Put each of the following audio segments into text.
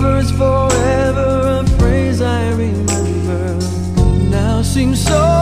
lovers forever, a phrase I remember. Now seems so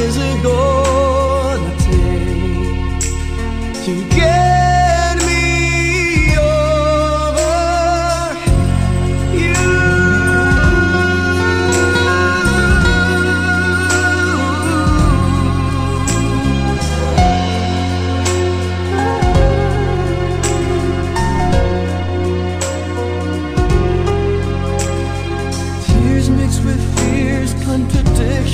is it gonna take to get?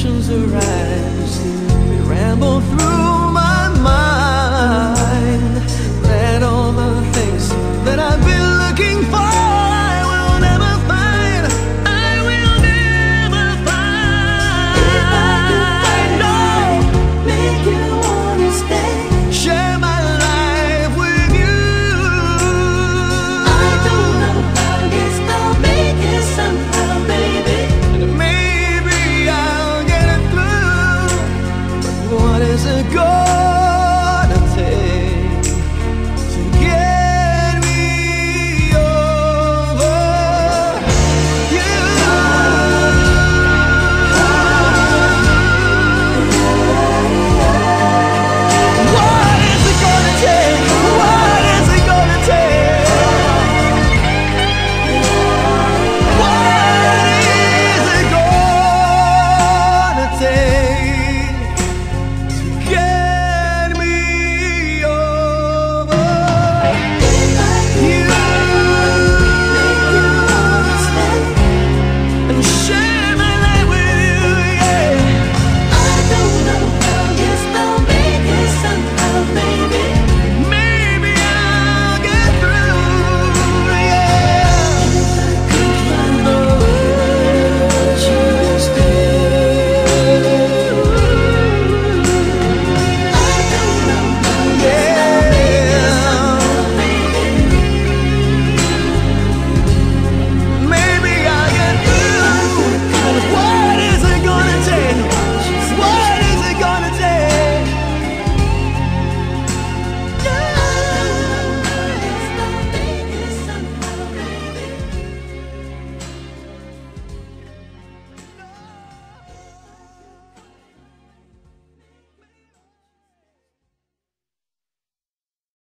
emotions arise. We ramble through.